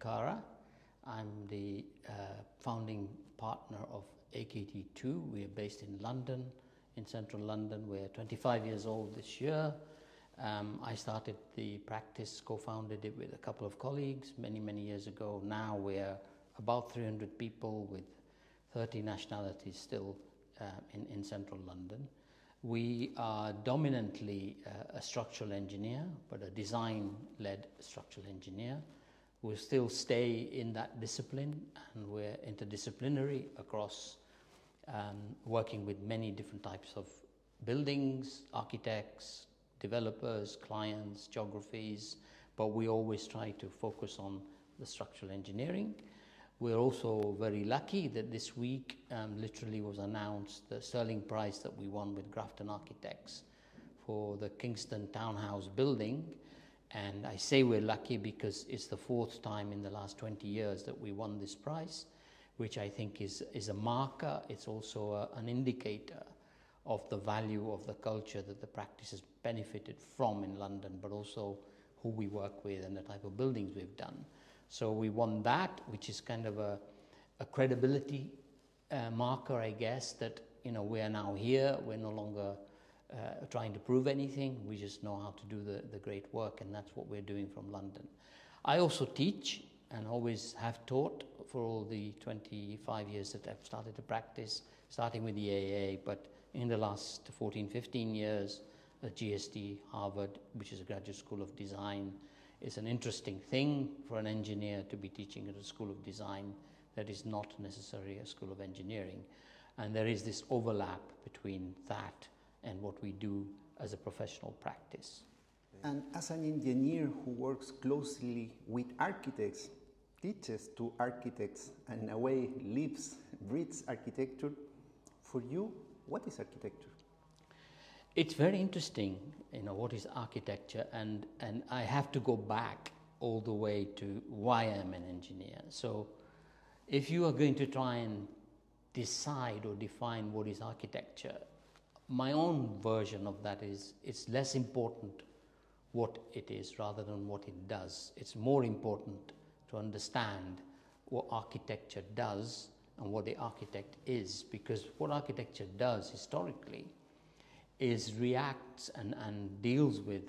Kara. I'm the uh, founding partner of AKT II. We are based in London, in central London. We're 25 years old this year. Um, I started the practice, co founded it with a couple of colleagues many, many years ago. Now we're about 300 people with 30 nationalities still uh, in, in central London. We are dominantly uh, a structural engineer, but a design led structural engineer. We still stay in that discipline and we're interdisciplinary across um, working with many different types of buildings, architects, developers, clients, geographies, but we always try to focus on the structural engineering. We're also very lucky that this week um, literally was announced the Stirling Prize that we won with Grafton Architects for the Kingston Townhouse building. And I say we're lucky because it's the fourth time in the last 20 years that we won this prize, which I think is, is a marker. It's also a, an indicator of the value of the culture that the practice has benefited from in London, but also who we work with and the type of buildings we've done. So we won that, which is kind of a, a credibility uh, marker, I guess, that you know we are now here. We're no longer uh, trying to prove anything. We just know how to do the, the great work, and that's what we're doing from London. I also teach and always have taught for all the 25 years that I've started to practice, starting with the AA, but in the last 14, 15 years at GSD, Harvard, which is a graduate school of design, it's an interesting thing for an engineer to be teaching at a school of design that is not necessarily a school of engineering. And there is this overlap between that and what we do as a professional practice. And as an engineer who works closely with architects, teaches to architects, and in a way lives, breathes architecture, for you, what is architecture? It's very interesting, you know, what is architecture, and, and I have to go back all the way to why I'm an engineer. So, if you are going to try and decide or define what is architecture, my own version of that is it's less important what it is rather than what it does. It's more important to understand what architecture does and what the architect is, because what architecture does historically is reacts and, and deals with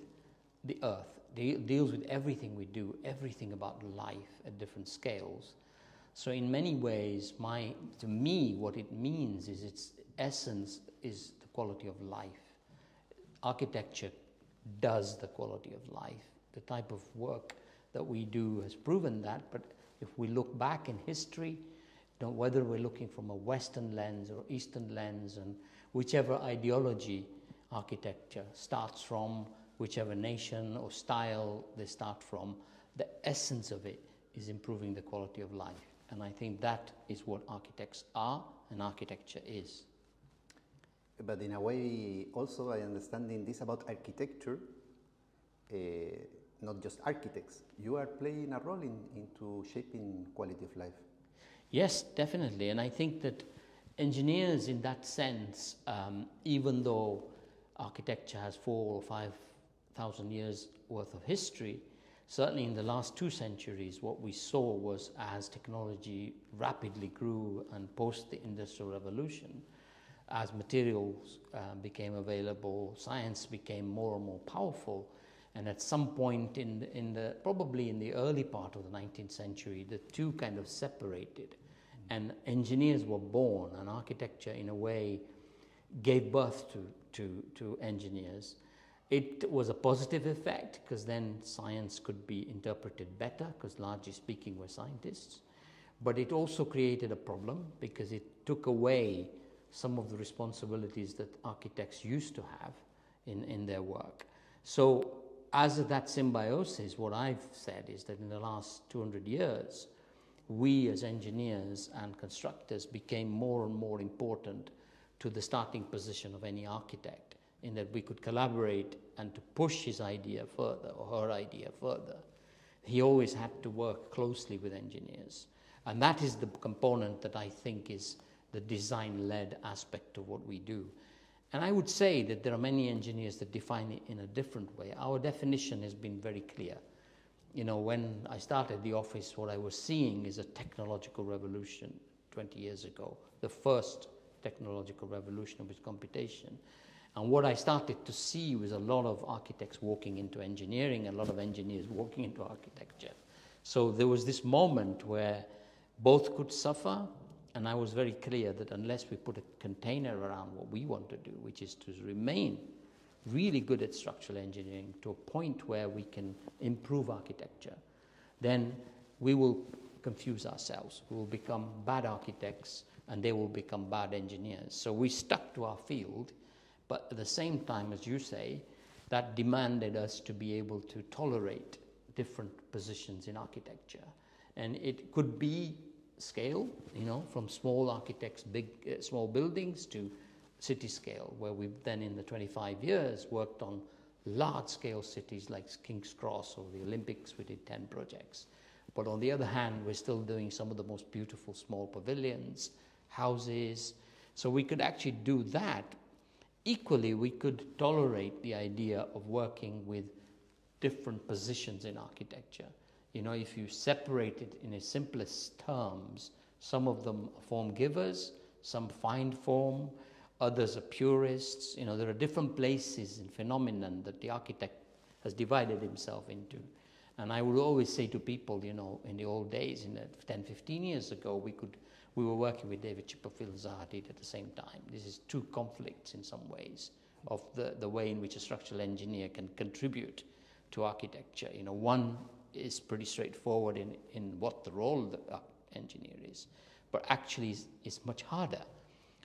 the earth, de- deals with everything we do, everything about life at different scales. So in many ways, my to me, what it means is its essence is quality of life. Architecture does the quality of life. The type of work that we do has proven that, but if we look back in history, whether we're looking from a Western lens or Eastern lens, and whichever ideology architecture starts from, whichever nation or style they start from, the essence of it is improving the quality of life. And I think that is what architects are and architecture is. But in a way, also I understanding this about architecture, uh, not just architects. You are playing a role in, into shaping quality of life. Yes, definitely. And I think that engineers, in that sense, um, even though architecture has four or five thousand years worth of history. Certainly, in the last two centuries, what we saw was as technology rapidly grew and post the Industrial Revolution, as materials uh, became available, science became more and more powerful. And at some point in the, in the probably in the early part of the 19th century, the two kind of separated, and engineers were born, and architecture, in a way, gave birth to to, to engineers. It was a positive effect because then science could be interpreted better because largely speaking we're scientists. But it also created a problem because it took away some of the responsibilities that architects used to have in, in their work. So as that symbiosis, what I've said is that in the last 200 years, we as engineers and constructors became more and more important to the starting position of any architect in that we could collaborate and to push his idea further or her idea further. He always had to work closely with engineers. And that is the component that I think is the design led aspect of what we do. And I would say that there are many engineers that define it in a different way. Our definition has been very clear. you know, when I started the office, what I was seeing is a technological revolution 20 years ago, the first technological revolution was computation. And what I started to see was a lot of architects walking into engineering, a lot of engineers walking into architecture. So there was this moment where both could suffer, and I was very clear that unless we put a container around what we want to do, which is to remain really good at structural engineering to a point where we can improve architecture, then we will confuse ourselves. We will become bad architects and they will become bad engineers. So we stuck to our field, but at the same time, as you say, that demanded us to be able to tolerate different positions in architecture. And it could be scale, you know, from small architects, big, uh, small buildings to city scale, where we've then in the 25 years worked on large scale cities like King's Cross or the Olympics, we did 10 projects. But on the other hand, we're still doing some of the most beautiful small pavilions, houses. So we could actually do that. Equally, we could tolerate the idea of working with different positions in architecture. You know, if you separate it in its simplest terms, some of them form givers, some find form, others are purists. You know, there are different places and phenomenon that the architect has divided himself into. And I would always say to people, you know, in the old days, in the 10, 15 years ago, we could we were working with David Chipperfield Zaha Hadid at the same time. This is two conflicts in some ways of the, the way in which a structural engineer can contribute to architecture. You know, one is pretty straightforward in, in what the role of the engineer is, but actually is, is much harder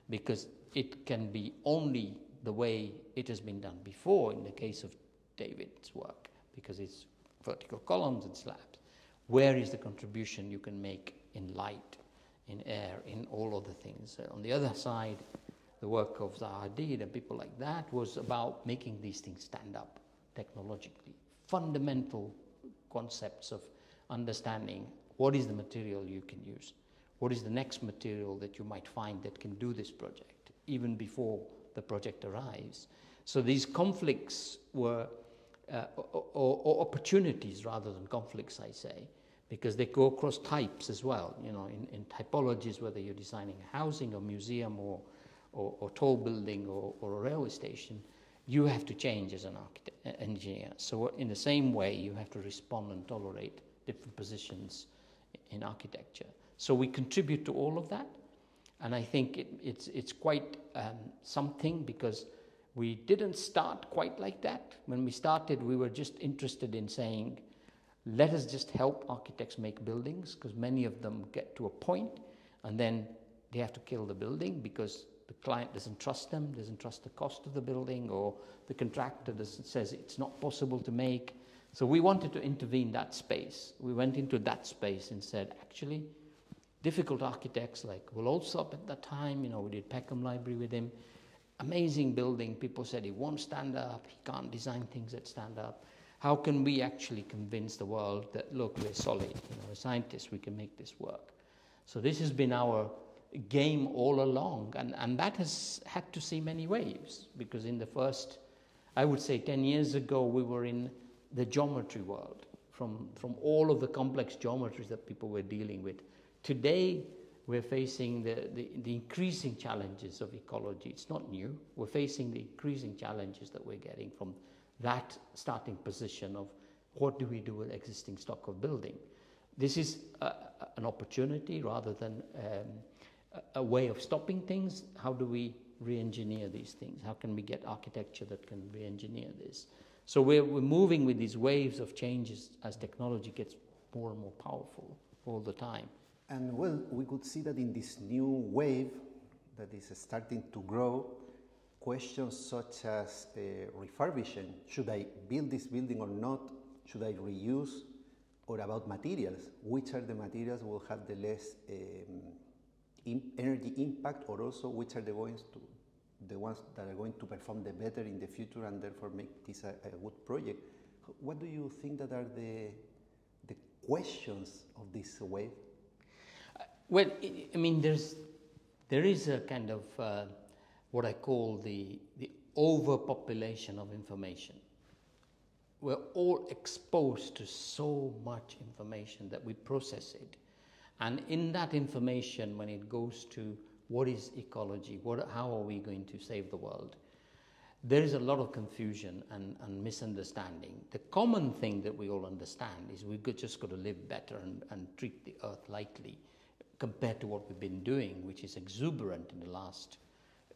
because it can be only the way it has been done before in the case of David's work, because it's vertical columns and slabs. Where is the contribution you can make in light, in air, in all of the things? On the other side, the work of Zaha Hadid and people like that was about making these things stand up technologically. Fundamental concepts of understanding what is the material you can use, what is the next material that you might find that can do this project, even before the project arrives. So these conflicts were, uh, or, or, opportunities rather than conflicts, I say, because they go across types as well. You know, in, in typologies, whether you're designing housing or museum or, or, or tall building or, or a railway station, you have to change as an architect, engineer. So in the same way, you have to respond and tolerate different positions in architecture. So we contribute to all of that, and I think it, it's it's quite um, something because we didn't start quite like that. When we started, we were just interested in saying, let us just help architects make buildings because many of them get to a point and then they have to kill the building because the client doesn't trust them, doesn't trust the cost of the building, or the contractor says it's not possible to make. So we wanted to intervene that space. We went into that space and said, actually, difficult architects like Will Alsop at that time, you know, we did Peckham Library with him, amazing building. People said he won't stand up, he can't design things that stand up. How can we actually convince the world that, look, we're solid, you know, as scientists, we can make this work? So this has been our game all along. And, and that has had to see many waves because in the first, I would say 10 years ago, we were in the geometry world from, from all of the complex geometries that people were dealing with. Today, we're facing the, the, the, increasing challenges of ecology. It's not new. We're facing the increasing challenges that we're getting from that starting position of what do we do with existing stock of building. This is an opportunity rather than um, a way of stopping things. How do we re-engineer these things? How can we get architecture that can re-engineer this? So we're, we're moving with these waves of changes as technology gets more and more powerful all the time. And well, we could see that in this new wave that is starting to grow, questions such as uh, refurbishing, should I build this building or not? Should I reuse? Or about materials, which are the materials will have the less um, energy impact or also which are the ones to the ones that are going to perform the better in the future and therefore make this a, a good project. What do you think that are the the questions of this wave? Well, I mean, there's there is a kind of uh, what I call the the overpopulation of information. we're all exposed to so much information that we process it. And in that information, when it goes to what is ecology, what, how are we going to save the world, there is a lot of confusion and, and misunderstanding. The common thing that we all understand is we've just got to live better and, and treat the earth lightly compared to what we've been doing, which is exuberant in the last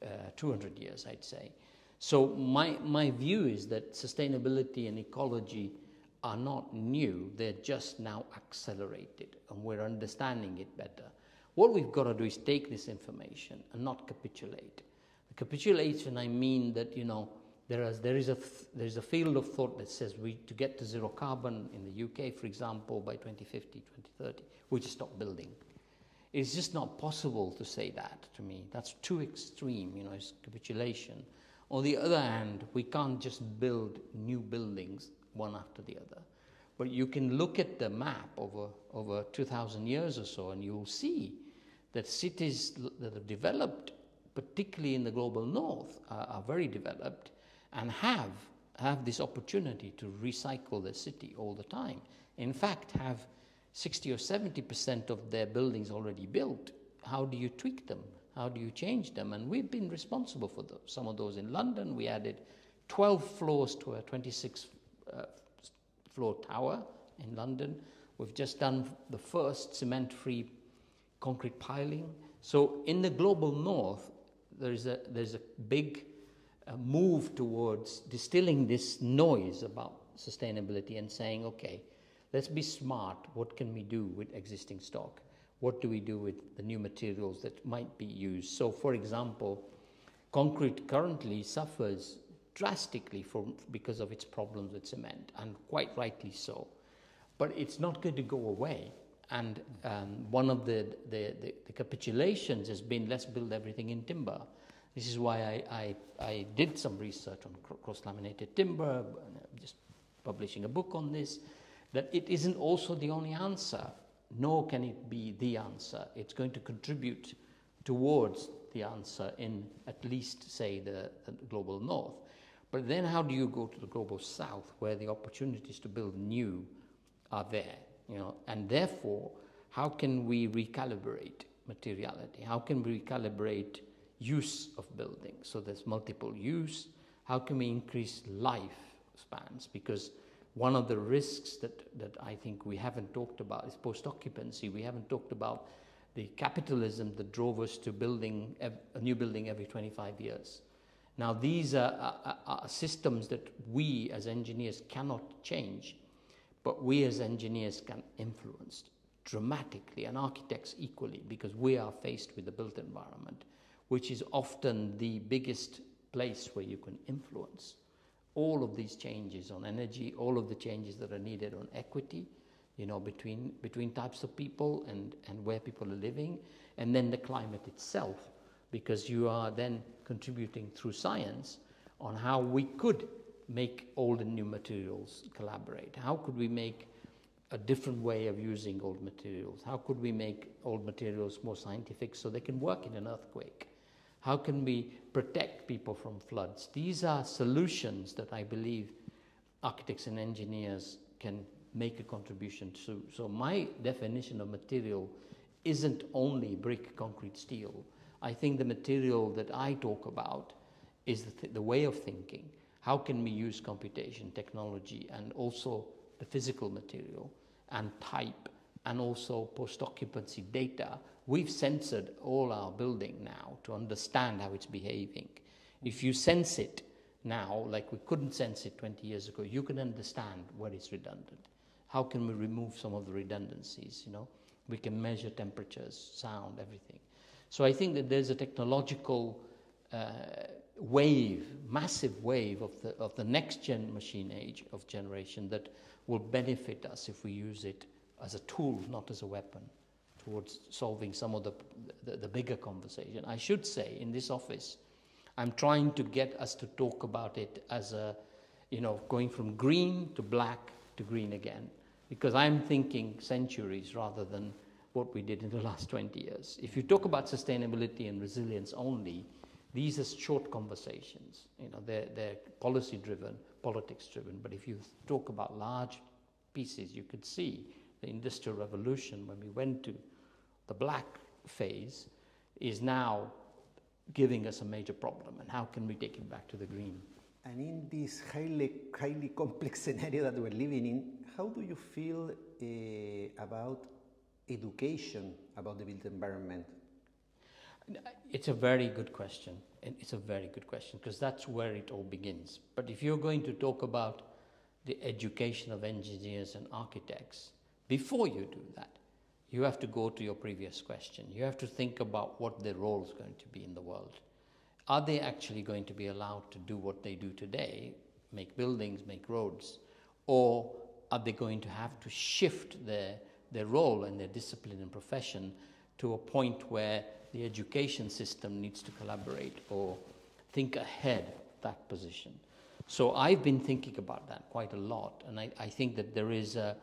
uh, 200 years, I'd say. So my, my view is that sustainability and ecology are not new, they're just now accelerated and we're understanding it better. What we've got to do is take this information and not capitulate. The capitulation, I mean that, you know, there is, there is, a, there is a field of thought that says we, to get to zero carbon in the UK, for example, by 2050, 2030, we just stop building. It's just not possible to say that to me. That's too extreme, you know, it's capitulation. On the other hand, we can't just build new buildings one after the other. But you can look at the map over, over 2,000 years or so, and you'll see that cities that are developed, particularly in the global north, are, are very developed and have, have this opportunity to recycle the city all the time. In fact, have 60 or 70% of their buildings already built. How do you tweak them? How do you change them? And we've been responsible for those. Some of those in London, we added 12 floors to a 26 uh, floor tower in London. We've just done the first cement free concrete piling. So in the global north, there's a, there's a big uh, move towards distilling this noise about sustainability and saying, okay, let's be smart. What can we do with existing stock? What do we do with the new materials that might be used? So, for example, concrete currently suffers drastically from, because of its problems with cement, and quite rightly so. But it's not going to go away. And um, one of the, the, the, the, capitulations has been let's build everything in timber. This is why I, I, I did some research on cross laminated timber, just publishing a book on this, that it isn't also the only answer, nor can it be the answer. It's going to contribute towards the answer in at least, say, the, the global north. But then how do you go to the global south where the opportunities to build new are there? You know, and therefore, how can we recalibrate materiality? How can we recalibrate use of buildings? So there's multiple use. How can we increase life spans? Because one of the risks that, that I think we haven't talked about is post occupancy. We haven't talked about the capitalism that drove us to building a new building every 25 years. Now, these are, are, are, systems that we as engineers cannot change, but we as engineers can influence dramatically, and architects equally, because we are faced with the built environment, which is often the biggest place where you can influence all of these changes on energy, all of the changes that are needed on equity, you know, between, between types of people and, and where people are living, and then the climate itself, because you are then contributing through science on how we could make old and new materials collaborate. How could we make a different way of using old materials? How could we make old materials more scientific so they can work in an earthquake? How can we protect people from floods? These are solutions that I believe architects and engineers can make a contribution to. So my definition of material isn't only brick, concrete, steel. I think the material that I talk about is the, th- the way of thinking. How can we use computation, technology, and also the physical material and type and also post occupancy data We've censored all our building now to understand how it's behaving. If you sense it now, like we couldn't sense it 20 years ago, you can understand what is redundant. How can we remove some of the redundancies? You know, we can measure temperatures, sound, everything. So I think that there's a technological uh, wave, massive wave of the, of the next gen machine age of generation that will benefit us if we use it as a tool, not as a weapon towards solving some of the, the, the bigger conversation. I should say, in this office, I'm trying to get us to talk about it as a, you know, going from green to black to green again, because I'm thinking centuries rather than what we did in the last 20 years. If you talk about sustainability and resilience only, These are short conversations. You know, they're, they're policy driven, politics driven. But if you talk about large pieces, you could see the Industrial Revolution when we went to the black phase is now giving us a major problem. And how can we take it back to the green? And in this highly, highly complex scenario that we're living in, how do you feel uh, about education about the built environment? It's a very good question. It's a very good question because that's where it all begins. But if you're going to talk about the education of engineers and architects, before you do that, you have to go to your previous question. You have to think about what their role is going to be in the world. Are they actually going to be allowed to do what they do today, make buildings, make roads, or are they going to have to shift their, their role and their discipline and profession to a point where the education system needs to collaborate or think ahead that position? So I've been thinking about that quite a lot, and I, I think that there is a,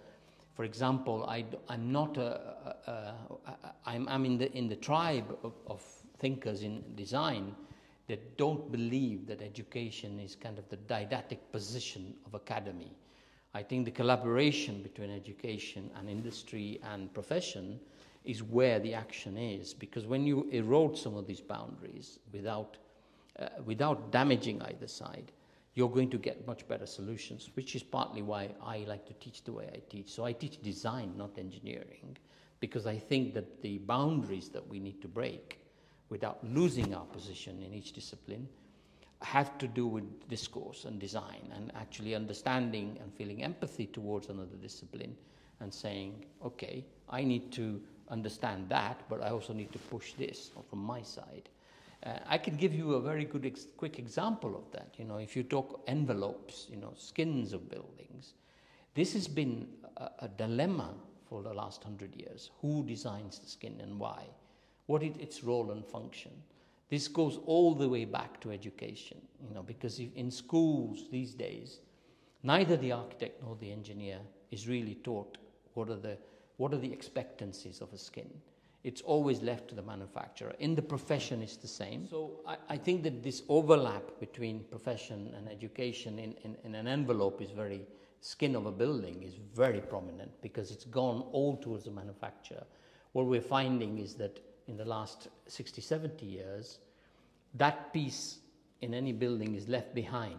for example, I, am not a, a, a I'm, I'm in the in the tribe of, of thinkers in design that don't believe that education is kind of the didactic position of academy. I think the collaboration between education and industry and profession is where the action is because when you erode some of these boundaries without, uh, without damaging either side, you're going to get much better solutions, which is partly why I like to teach the way I teach. So I teach design, not engineering, because I think that the boundaries that we need to break without losing our position in each discipline have to do with discourse and design and actually understanding and feeling empathy towards another discipline and saying, okay, I need to understand that, but I also need to push this from my side. Uh, I can give you a very good, ex- quick example of that. You know, if you talk envelopes, you know, skins of buildings, this has been a, a dilemma for the last hundred years. Who designs the skin and why? What is its role and function? This goes all the way back to education, you know, because in schools these days, neither the architect nor the engineer is really taught what are the, what are the expectancies of a skin. It's always left to the manufacturer. In the profession, it's the same. So I, I think that this overlap between profession and education in, in, in an envelope is very, skin of a building is very prominent because it's gone all towards the manufacturer. What we're finding is that in the last 60, 70 years, that piece in any building is left behind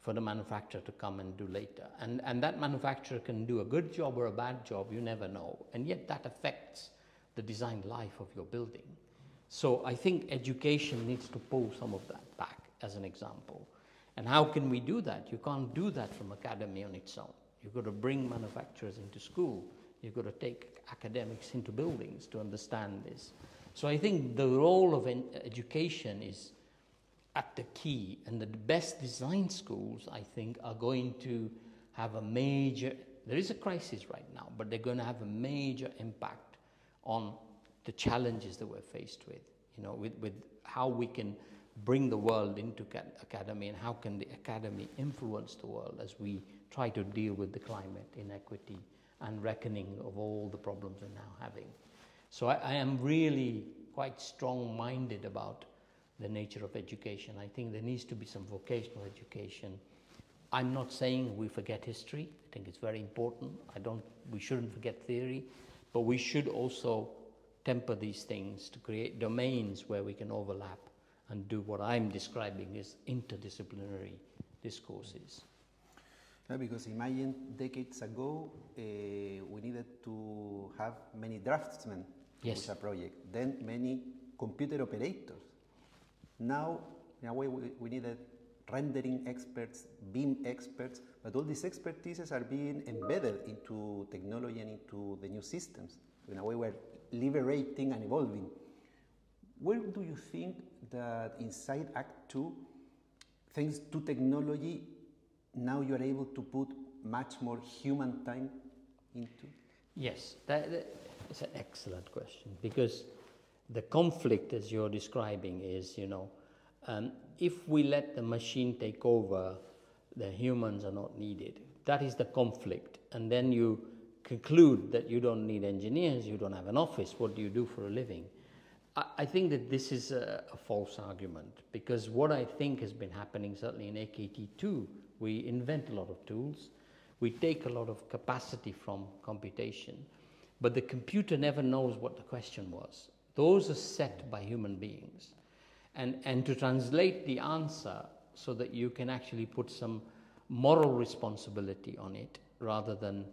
for the manufacturer to come and do later. And, and that manufacturer can do a good job or a bad job, you never know. And yet that affects the design life of your building. So I think education needs to pull some of that back as an example. And how can we do that? You can't do that from academy on its own. You've got to bring manufacturers into school You've got to take academics into buildings to understand this. So I think the role of education is at the key, and the best design schools, I think, are going to have a major. There is a crisis right now, but they're going to have a major impact on the challenges that we're faced with. You know, with, with how we can bring the world into academy and how can the academy influence the world as we try to deal with the climate inequity and reckoning of all the problems we're now having. So I, I am really quite strong minded about the nature of education. I think there needs to be some vocational education. I'm not saying we forget history. I think it's very important. I don't, we shouldn't forget theory, but we should also temper these things to create domains where we can overlap and do what I'm describing as interdisciplinary discourses. Because imagine decades ago, uh, we needed to have many draftsmen yes. with a project, then many computer operators. Now, in a way, we, we needed rendering experts, BIM experts, but all these expertises are being embedded into technology and into the new systems. In a way, we're liberating and evolving. Where do you think that inside AKT II, thanks to technology, now you're able to put much more human time into? Yes, that, that is an excellent question because the conflict, as you're describing, is you know, um, if we let the machine take over, the humans are not needed. That is the conflict, and then you conclude that you don't need engineers, you don't have an office. What do you do for a living? I, think that this is a, a, false argument because what I think has been happening, certainly in AKT II, we invent a lot of tools, we take a lot of capacity from computation, but the computer never knows what the question was. Those are set by human beings. And, and to translate the answer so that you can actually put some moral responsibility on it rather than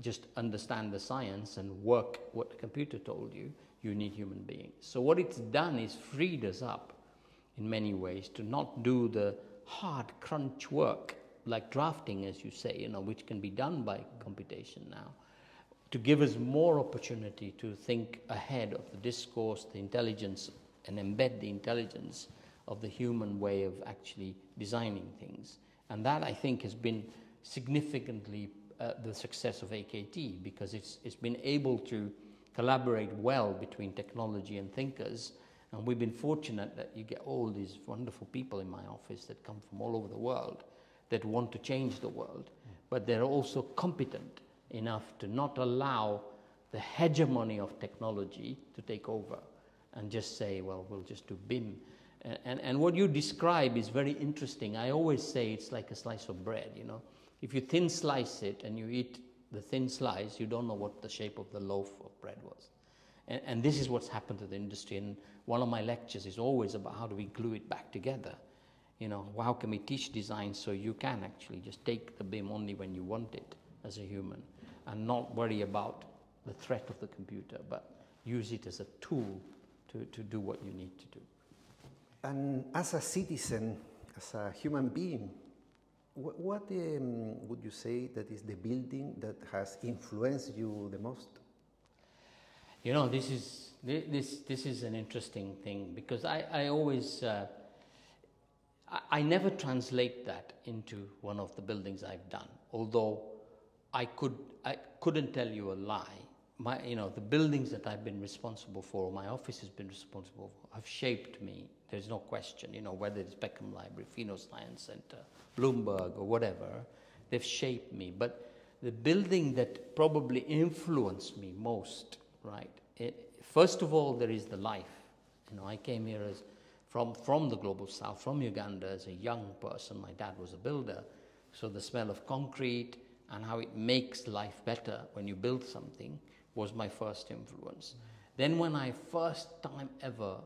just understand the science and work what the computer told you, you need human beings. So, what it's done is freed us up in many ways to not do the hard crunch work like drafting, as you say, you know, which can be done by computation now, to give us more opportunity to think ahead of the discourse, the intelligence, and embed the intelligence of the human way of actually designing things. And that, I think, has been significantly uh, the success of AKT because it's, it's been able to collaborate well between technology and thinkers. And we've been fortunate that you get all these wonderful people in my office that come from all over the world that want to change the world, but they're also competent enough to not allow the hegemony of technology to take over and just say, well, we'll just do BIM. And, and, and what you describe is very interesting. I always say it's like a slice of bread, you know. If you thin slice it and you eat the thin slice, you don't know what the shape of the loaf of bread was. And, and this is what's happened to the industry. And one of my lectures is always about how do we glue it back together you know, how can we teach design so you can actually just take the BIM only when you want it as a human and not worry about the threat of the computer, but use it as a tool to, to do what you need to do. And as a citizen, as a human being, what, what um, would you say that is the building that has influenced you the most? You know, this is, this, this is an interesting thing because I, I always uh, I never translate that into one of the buildings I've done, although I, could, I couldn't tell you a lie. My, you know, the buildings that I've been responsible for, my office has been responsible for, have shaped me. There's no question, you know, whether it's Peckham Library, Phaeno Science Center, Bloomberg, or whatever, they've shaped me. But the building that probably influenced me most, right? It, first of all, there is the life. You know, I came here as from, from the global south, from Uganda as a young person. My dad was a builder. So the smell of concrete and how it makes life better when you build something was my first influence. Then, when I first time ever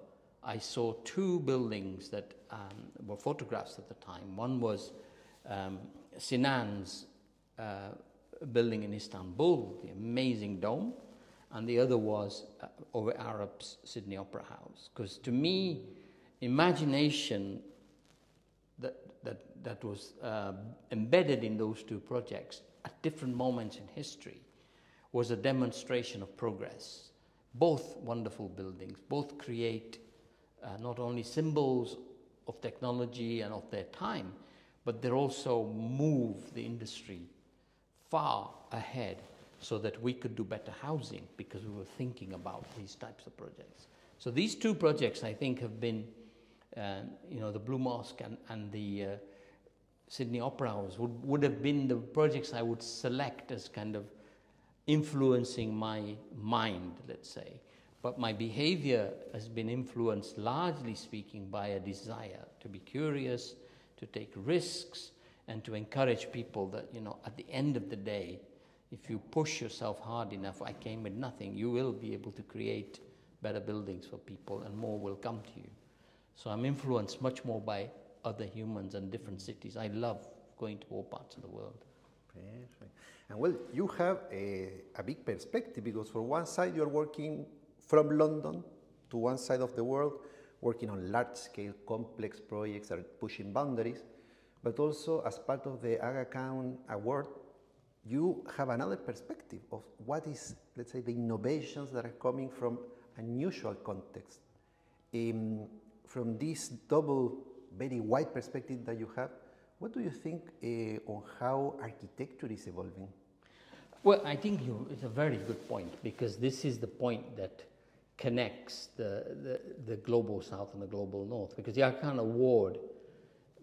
I saw two buildings that um, were photographs at the time. One was um, Sinan's uh, building in Istanbul, the amazing dome, and the other was uh, Ove Arup's Sydney Opera House. Because to me, imagination that, that, that was uh, embedded in those two projects at different moments in history was a demonstration of progress. Both wonderful buildings, both create uh, not only symbols of technology and of their time, but they also move the industry far ahead so that we could do better housing because we were thinking about these types of projects. So these two projects, I think, have been you know, the Blue Mosque and, and the uh, Sydney Opera House would, would have been the projects I would select as kind of influencing my mind, let's say. But my behavior has been influenced, largely speaking, by a desire to be curious, to take risks, and to encourage people that, you know, at the end of the day, if you push yourself hard enough, I came with nothing, you will be able to create better buildings for people and more will come to you. So I'm influenced much more by other humans and different cities. I love going to all parts of the world. Perfect. And well, you have a, a big perspective because, for one side, you're working from London to one side of the world, working on large scale, complex projects that are pushing boundaries. But also, as part of the Aga Khan Award, you have another perspective of what is, let's say, the innovations that are coming from unusual context. Um, from this double, very wide perspective that you have, what do you think uh, on how architecture is evolving? Well, I think you, it's a very good point because this is the point that connects the, the, the global south and the global north. Because the Aga Award,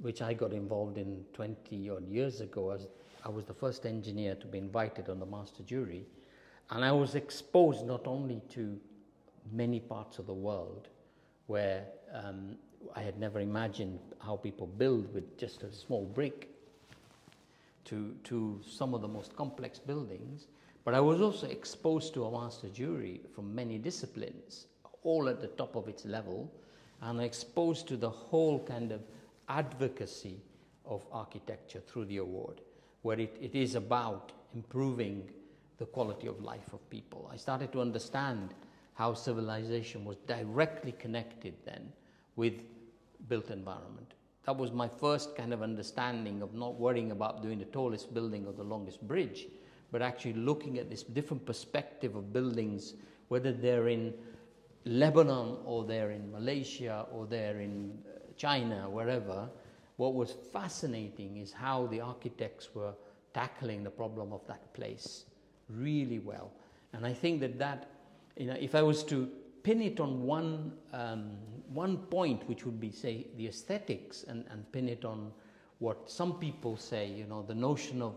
which I got involved in 20 odd years ago, as I was the first engineer to be invited on the master jury, and I was exposed not only to many parts of the world, where um, I had never imagined how people build with just a small brick to, to some of the most complex buildings. But I was also exposed to a master jury from many disciplines, all at the top of its level, and exposed to the whole kind of advocacy of architecture through the award, where it, it is about improving the quality of life of people. I started to understand how civilization was directly connected then with built environment. That was my first kind of understanding of not worrying about doing the tallest building or the longest bridge, but actually looking at this different perspective of buildings, whether they're in Lebanon or they're in Malaysia or they're in uh, China, wherever. What was fascinating is how the architects were tackling the problem of that place really well. And I think that that, you know, if I was to pin it on one, um, one point, which would be, say, the aesthetics, and, and pin it on what some people say, you know, the notion of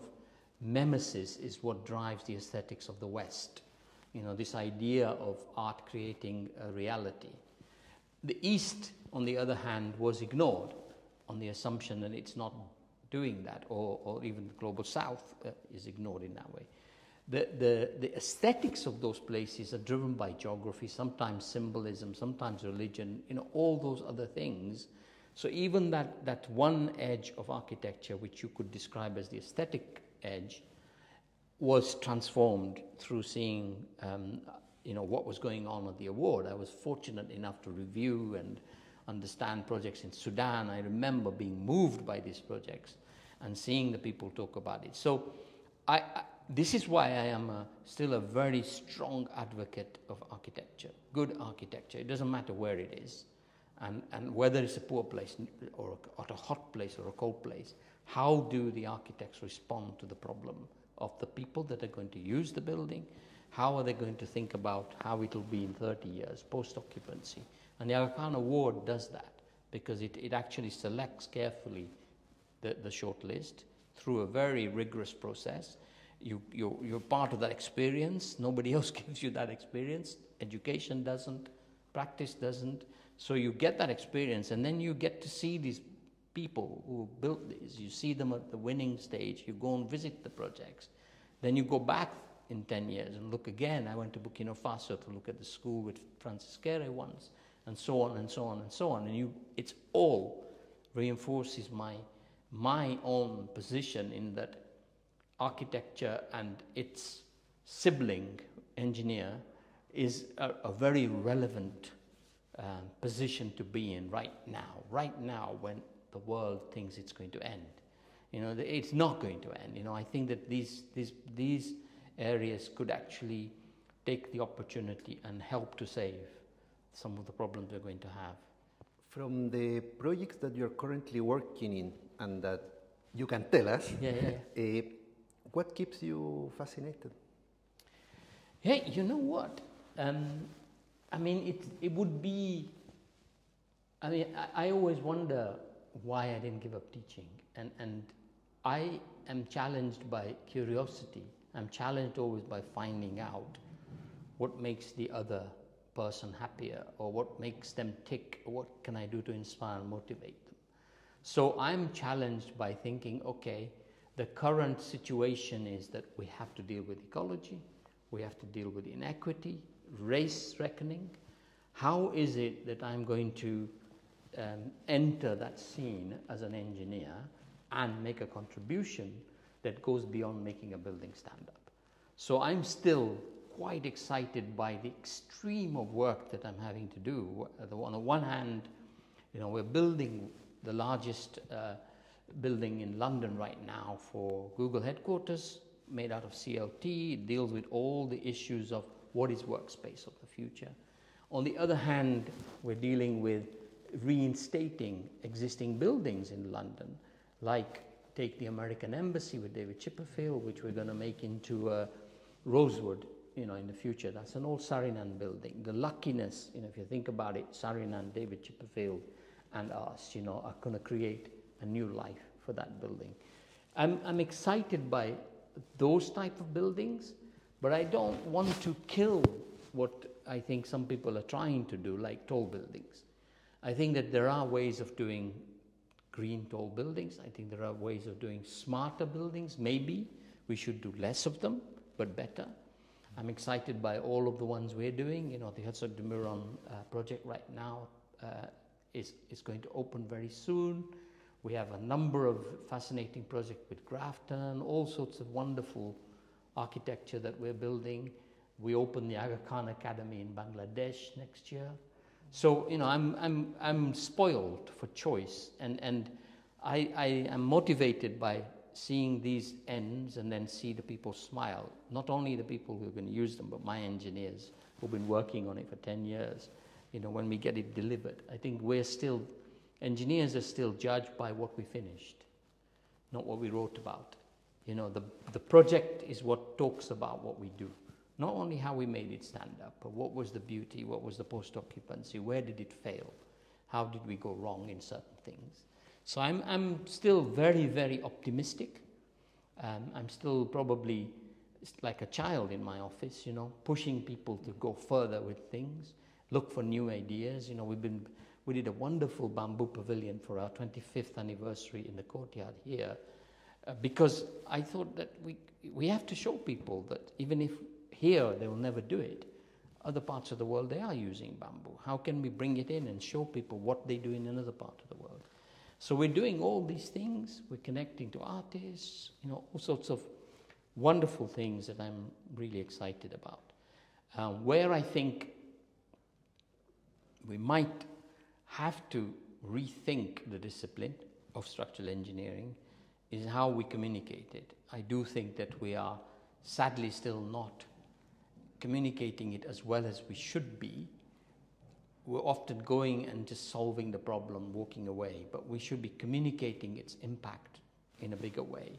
mimesis is what drives the aesthetics of the West. You know, this idea of art creating a reality. The East, on the other hand, was ignored on the assumption that it's not doing that, or, or even the global South uh, is ignored in that way the, the, the aesthetics of those places are driven by geography, sometimes symbolism, sometimes religion, you know, all those other things. So even that, that one edge of architecture, which you could describe as the aesthetic edge, was transformed through seeing, um, you know, what was going on at the award. I was fortunate enough to review and understand projects in Sudan. I remember being moved by these projects and seeing the people talk about it. So I, I this is why I am a, still a very strong advocate of architecture, good architecture. It doesn't matter where it is, and, and whether it's a poor place or a, or a hot place or a cold place. How do the architects respond to the problem of the people that are going to use the building? How are they going to think about how it will be in 30 years post occupancy? And the Aga Khan Award does that because it, it actually selects carefully the, the short list through a very rigorous process you, you, you're part of that experience. Nobody else gives you that experience. Education doesn't, practice doesn't. So you get that experience, and then you get to see these people who built these. You see them at the winning stage. You go and visit the projects. Then you go back in 10 years and look again. I went to Burkina Faso to look at the school with Francis Kéré once, and so on and so on and so on. And you, it's all reinforces my, my own position in that architecture and its sibling engineer is a, a very relevant um, position to be in right now, right now when the world thinks it's going to end. You know, it's not going to end. You know, I think that these, these, these areas could actually take the opportunity and help to save some of the problems we're going to have. From the projects that you're currently working in and that you can tell us, yeah, yeah, yeah. Uh, what keeps you fascinated? Hey, you know what? Um, I mean, it, it would be. I mean, I, I always wonder why I didn't give up teaching. And, and I am challenged by curiosity. I'm challenged always by finding out what makes the other person happier or what makes them tick what can I do to inspire and motivate them. So I'm challenged by thinking, okay, the current situation is that we have to deal with ecology, we have to deal with inequity, race reckoning. How is it that I'm going to um, enter that scene as an engineer and make a contribution that goes beyond making a building stand up? So I'm still quite excited by the extreme of work that I'm having to do. On the one hand, you know, we're building the largest uh, building in London right now for Google headquarters, made out of CLT. It deals with all the issues of what is workspace of the future. On the other hand, we're dealing with reinstating existing buildings in London, like take the American Embassy with David Chipperfield, which we're going to make into a Rosewood, you know, in the future. That's an old Saarinen building. The luckiness, you know, if you think about it, Saarinen, David Chipperfield, and us, you know, are going to create a new life for that building. I'm, I'm excited by those type of buildings, but I don't want to kill what I think some people are trying to do, like tall buildings. I think that there are ways of doing green tall buildings. I think there are ways of doing smarter buildings. Maybe we should do less of them, but better. I'm excited by all of the ones we're doing. You know, the Herzog de Meuron uh, project right now uh, is, is going to open very soon. We have a number of fascinating projects with Grafton, all sorts of wonderful architecture that we're building. We open the Aga Khan Academy in Bangladesh next year. So, you know, I'm, I'm, I'm spoiled for choice, and, and I, I am motivated by seeing these ends and then see the people smile. Not only the people who are going to use them, but my engineers who've been working on it for 10 years. You know, when we get it delivered, I think we're still, engineers are still judged by what we finished, not what we wrote about. You know, the, the project is what talks about what we do. Not only how we made it stand up, but what was the beauty, what was the post occupancy, where did it fail, how did we go wrong in certain things. So I'm, I'm still very, very optimistic. Um, I'm still probably like a child in my office, you know, pushing people to go further with things, look for new ideas. You know, we've been, we did a wonderful bamboo pavilion for our 25th anniversary in the courtyard here, uh, because I thought that we, we have to show people that even if here, they will never do it. Other parts of the world, they are using bamboo. How can we bring it in and show people what they do in another part of the world? So we're doing all these things. We're connecting to artists, you know, all sorts of wonderful things that I'm really excited about. Um, where I think we might have to rethink the discipline of structural engineering is how we communicate it. I do think that we are sadly still not communicating it as well as we should be, we're often going and just solving the problem, walking away, but we should be communicating its impact in a bigger way,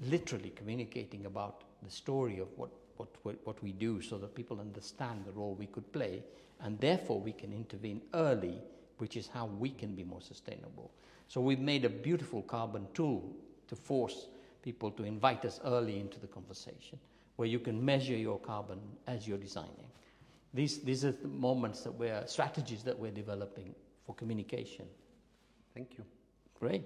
literally communicating about the story of what, what, what we do so that people understand the role we could play, and therefore we can intervene early, which is how we can be more sustainable. So we've made a beautiful carbon tool to force people to invite us early into the conversation where you can measure your carbon as you're designing. These, these are the moments that we're, strategies that we're developing for communication. Thank you. Great.